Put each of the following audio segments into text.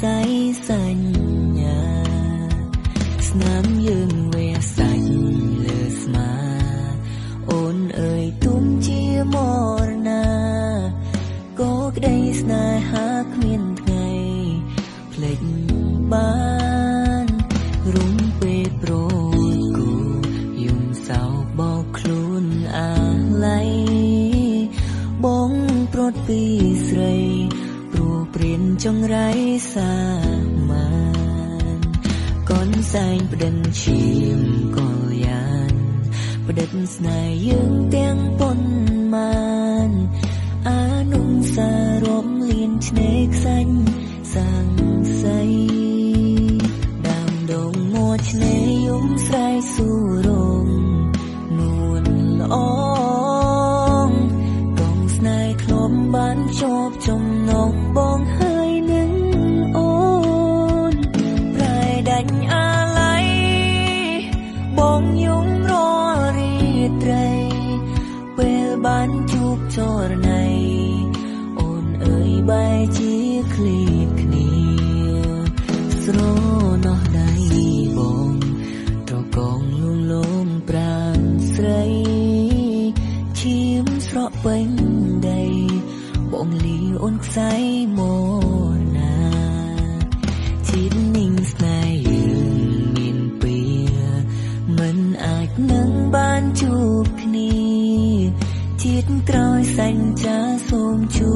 ស័យសញ្ញា ស្នាមយើងវេសាច់លើស្មា អូនអើយទុំជាមរណាក៏ក្តីស្នេហាគ្មានថ្ងៃភ្លេចបាន ចង្រៃសាមានកនសែងប្តិនឈាមកលយានប្តិតស្នេហ៍យើងទាំងប៉ុនមានអានុងសារំលៀនឆ្នេរខ្សាញ់សាំងសៃដើមដងមួឆ្នេរយំស្រែកសួរងនួនល្អងកងស្នេហ៍ធ្លាប់បានជាប់ចំណងបងហើ ឃ្លៀតគ្នាស្រណោះដៃបងត្រកងលួងលោមប្រានស្រីឈាមស្រក់ពេញដីបងលីអូនខ្សែមកណាជាតិនិងស្នេហ៍យើងមានពីមិនអាចនឹងបានជួបគ្នាជាតិក្រោយសញ្ចាសូមជួប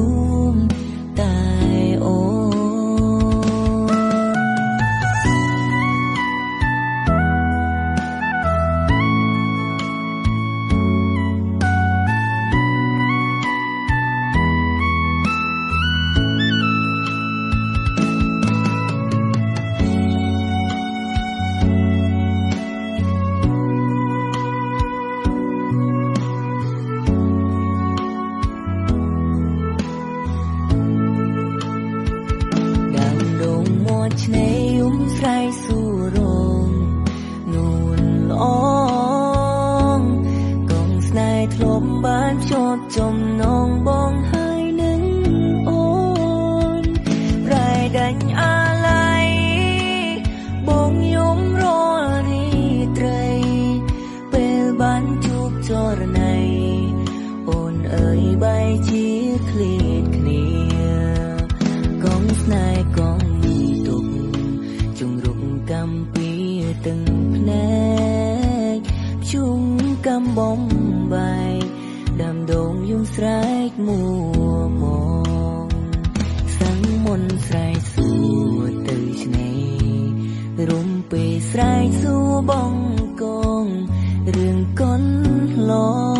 ឆ្នេរយំស្រែកសួររងនួនល្អងកងស្នេហ៍ធ្លាប់បានជាប់ចំណងបងហើយនឹងអូនប្រែដាច់អាឡ័យបងយំររីត្រី ពេលបានជួបចរណៃអូនអើយបែរជាឃ្លាតគ្នាកងស្នេហ៍កង កំបំបាយដើមដងយំស្រែកមួមងសាំងមុនស្រែកសួរទៅឆ្នេររុំពេលស្រែកសួរបងកងរឿងកុនឡង